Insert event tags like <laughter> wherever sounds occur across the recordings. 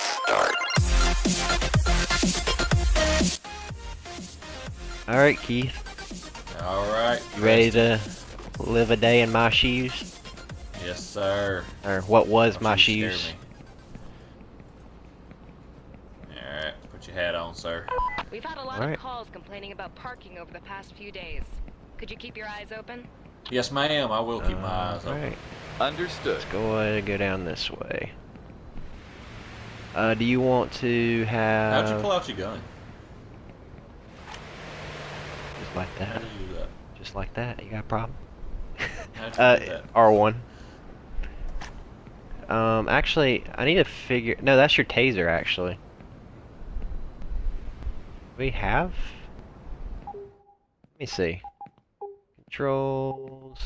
Press start. Alright, Keith. Alright. You ready to live a day in my shoes? Yes, sir. Or what was Don't my you shoes? Alright, put your hat on, sir. We've had a lot Alright. of calls complaining about parking over the past few days. Could you keep your eyes open? Yes, ma'am. I will keep my uh, eyes open. Alright, Understood. let's go ahead and go down this way. Uh, do you want to have... How'd you pull out your gun? Just like How that. you do that? Just like that. You got a problem? Uh, do that? R1. Um, actually, I need to figure... No, that's your taser, actually. We have... Let me see. Controls...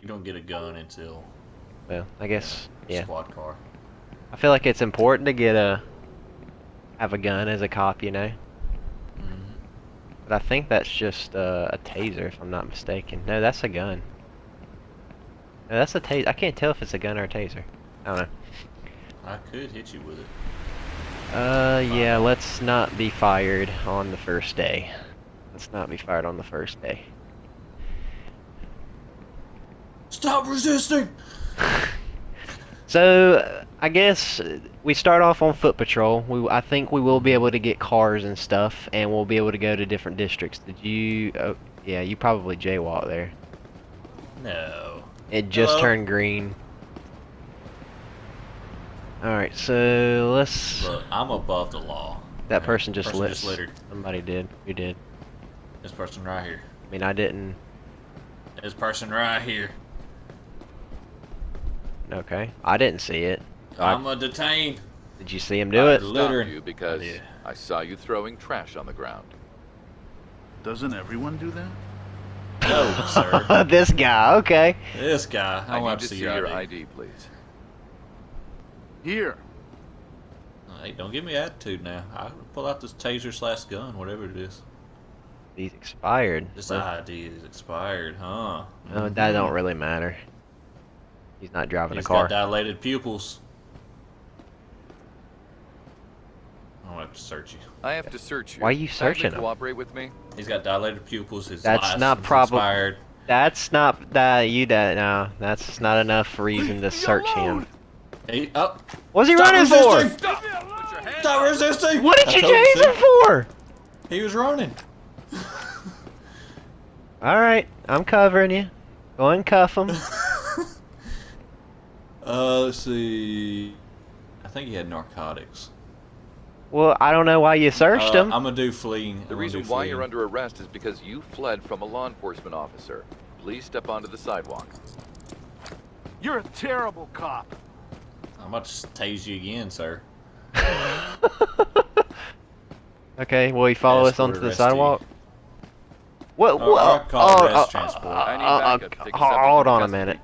You don't get a gun until Well, I guess, yeah. squad car. I feel like it's important to get a... Have a gun as a cop, you know? Mhm. But I think that's just uh, a taser, if I'm not mistaken. No, that's a gun. No, that's a taser. I can't tell if it's a gun or a taser. I don't know. I could hit you with it. Uh, yeah, let's not be fired on the first day. Let's not be fired on the first day. Stop resisting! <laughs> So, I guess we start off on foot patrol. We, I think we will be able to get cars and stuff, and we'll be able to go to different districts. Did you? Oh, yeah, you probably jaywalk there. No. It just Hello? turned green. Alright, so let's... Look, I'm above the law. that person just person lit. just littered. Somebody did. Who did? This person right here. I mean, I didn't. This person right here. Okay. I didn't see it. I- I'm a detained. Did you see him do I it? li- Stopped Littering. you because Yeah. I saw you throwing trash on the ground. Doesn't everyone do that? No, <laughs> sir. this guy, okay. This guy. I, I want need to to see see your your ID. ID, please. Here. Hey, don't give me attitude now. I pull out this taser slash gun, whatever it is. He's expired. This Well, ID is expired, huh? no, that don't really matter. He's not driving He's a car. got dilated pupils. I'm have to search you. I have to search you. Why are you Kindly searching him? Cooperate with me. He's got dilated pupils. His That's license not is prob- expired. That's not that you that no. That's not enough reason to search him. He, oh, What's he stop running resisting! for? Stop! Stop resisting! What did I you told chase him for? He was running. All right, I'm covering you. Go and cuff him. <laughs> uh, let's see. I think he had narcotics. Well, I don't know why you searched Uh, him. I'm gonna do fleeing. I'm The reason why fleeing. you're under arrest is because you fled from a law enforcement officer. Please step onto the sidewalk. You're a terrible cop. I'm about to tase you again, sir. <laughs> okay, will you follow us onto the arrestee. sidewalk? What? Uh, what? I'll call oh, arrest oh, transport. I need backup to take a ho- subject hold on a custody. minute.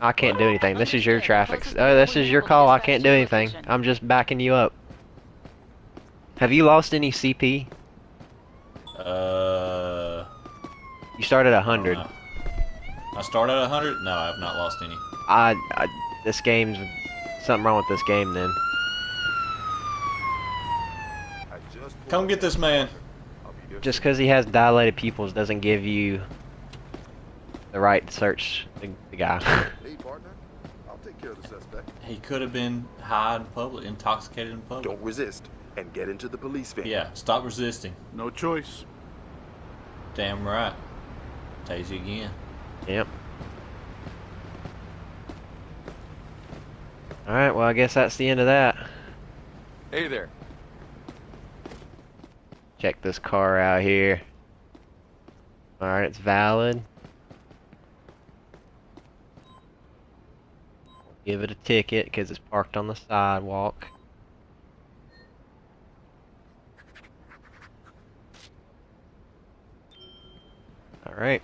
I can't do anything. This is your traffic. Oh, this is your call. I can't do anything. I'm just backing you up. Have you lost any CP? Uh, You started at 100. know. I started at 100. No, I have not lost any. I, I, this game's something wrong with this game then. Come get this man. Just because he has dilated pupils doesn't give you the right to search the, the guy. <laughs> Hey, partner. I'll take care of the suspect. He could have been high in public, intoxicated in public. Don't resist and get into the police van. Yeah, stop resisting. No choice. Damn right. Tase you again. yep. Alright, well I guess that's the end of that. Hey there. Check this car out here. Alright, it's valid. Give it a ticket because it's parked on the sidewalk. Alright.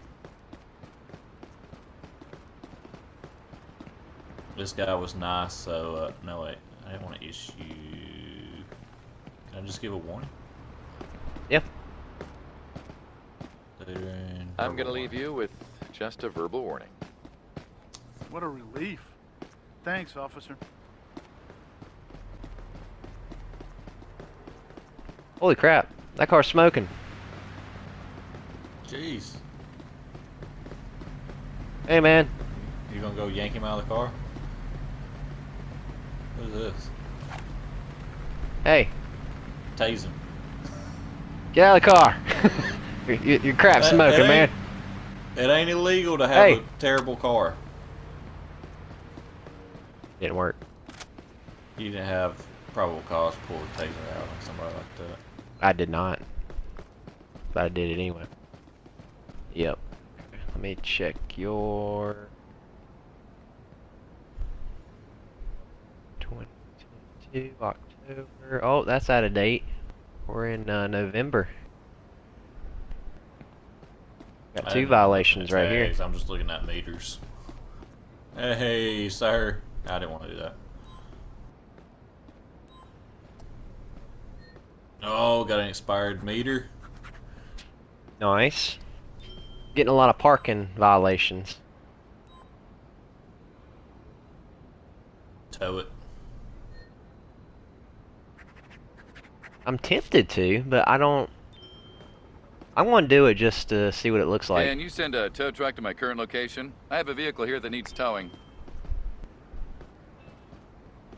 This guy was nice, so uh, no wait, I didn't want to issue. Can I just give a warning? Yeah. Littering, I'm gonna verbal leave you with just a verbal warning. What a relief. Thanks, officer. Holy crap! That car's smoking. Jeez. Hey man, You gonna go yank him out of the car? What is this? hey, Tase him. get out of the car. <laughs> your, your, your crap uh, smoking, that man. It ain't illegal to have Hey. a terrible car. Didn't work. You didn't have probable cause to pull the taser out on somebody like that. I did not. But I did it anyway. Yep. Let me check your 2022 October. Oh, that's out of date. We're in uh, November. Got two violations right here. I'm just looking at meters. Hey, sir. I didn't want to do that. Oh, got an expired meter. Nice. Getting a lot of parking violations. Tow it. I'm tempted to, but I don't. I want to do it just to see what it looks like. Can you send a tow truck to my current location? I have a vehicle here that needs towing.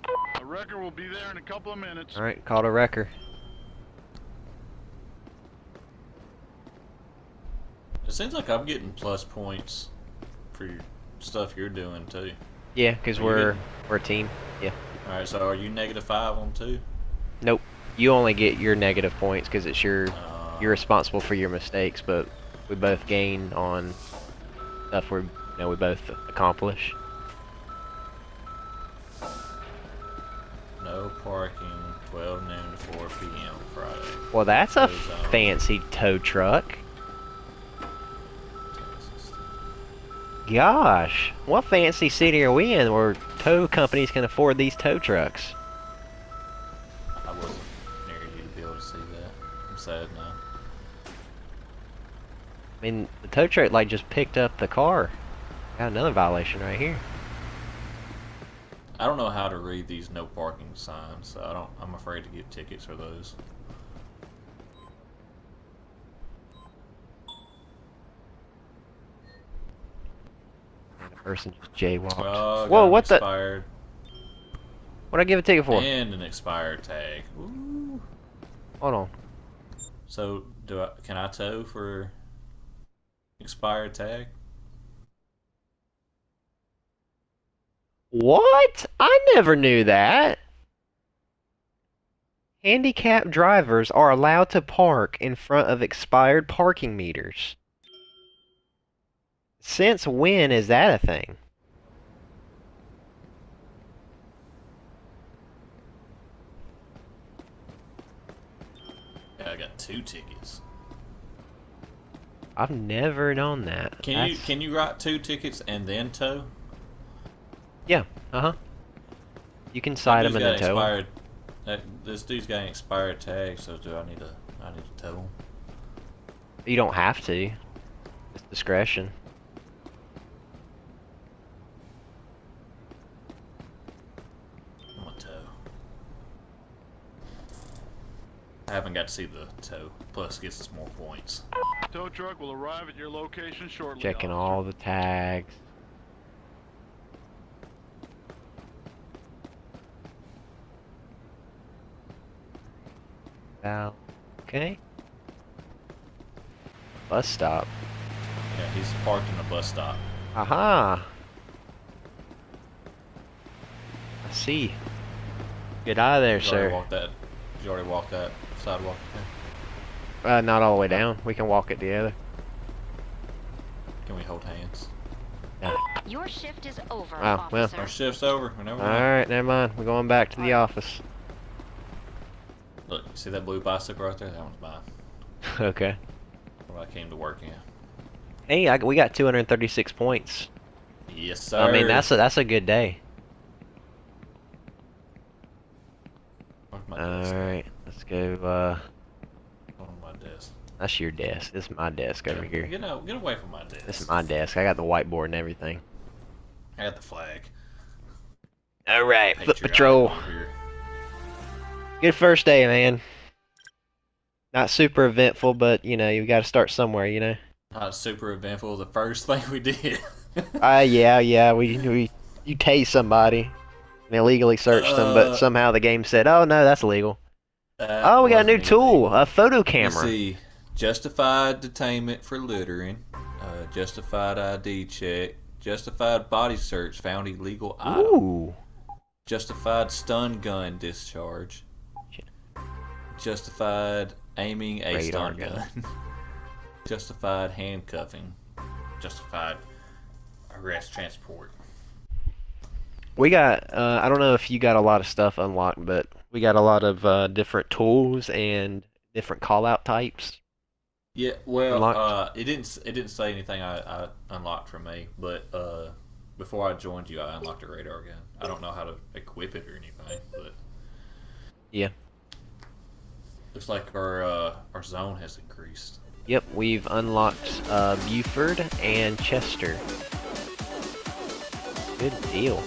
A wrecker will be there in a couple of minutes. All right, called a wrecker. It seems like I'm getting plus points for your stuff you're doing too. Yeah, because we're getting- we're a team. Yeah. All right, so are you negative five on two? Nope. You only get your negative points because it's your Uh, you're responsible for your mistakes, but we both gain on stuff we you know we both accomplish. No parking, 12 noon to 4 p.m. Friday. Well, that's a fancy tow truck. Gosh, what fancy city are we in where tow companies can afford these tow trucks? I wasn't near you to be able to see that. I'm sad now. I mean, the tow truck like just picked up the car. Got another violation right here. I don't know how to read these no parking signs, so I don't. I'm afraid to get tickets for those. And the person just jaywalked. Oh, Whoa, an what the? What'd I give a ticket for? and an expired tag. Ooh. Hold on. So do I? Can I tow for expired tag? What? I never knew that. Handicapped drivers are allowed to park in front of expired parking meters. Since when is that a thing? I got two tickets. I've never known that. Can you can you write two tickets and then tow? Yeah, uh huh. You can side That them dude's and then got tow 'em. expired. That, this dude's got an expired tag, so do I need to? I need to tow him. You don't have to. It's discretion. I'm gonna tow. I haven't got to see the tow. Plus, gets us more points. Tow truck will arrive at your location shortly. Checking all the tags. Now, okay. Bus stop. Yeah, he's parked in a bus stop. Aha! I see. Get out of there, Did you already sir. walk that? You already walk that sidewalk? Okay. Uh, not all the way down. We can walk it together. Can we hold hands? Yeah. Your shift is over, Wow, well. Our shift's over. We're never mind. Alright, never mind. We're going back to the office. Look, see that blue bicycle right there? That one's mine. <laughs> okay. What I came to work in. Hey, I, we got 236 points. Yes, sir. I mean, that's a, that's a good day. Where's my desk? Alright, let's go, uh, On my desk. that's your desk. This is my desk over here. Get out! Get away from my desk. This is my desk. I got the whiteboard and everything. I got the flag. All right, foot patrol. Good first day, man. Not super eventful, but you know you got to start somewhere. You know. Not super eventful. The first <laughs> thing we did. Ah, yeah, yeah. We we you tase somebody and illegally searched them, Uh, but somehow the game said, "Oh no, that's illegal." That Oh, we got a new tool, illegal. a photo camera. see, justified detainment for littering, uh, justified ID check, justified body search found illegal item, Ooh. justified stun gun discharge, justified aiming a Radar stun gun. gun, <laughs> justified handcuffing, justified arrest transport. We got. Uh, I don't know if you got a lot of stuff unlocked, but we got a lot of uh, different tools and different call out types. Yeah, well, uh, it didn't. It didn't say anything I, I unlocked for me, but uh, before I joined you, I unlocked a radar gun. I don't know how to equip it or anything, but Yeah. Looks like our uh, our zone has increased. Yep, we've unlocked uh, Buford and Chester. Good deal.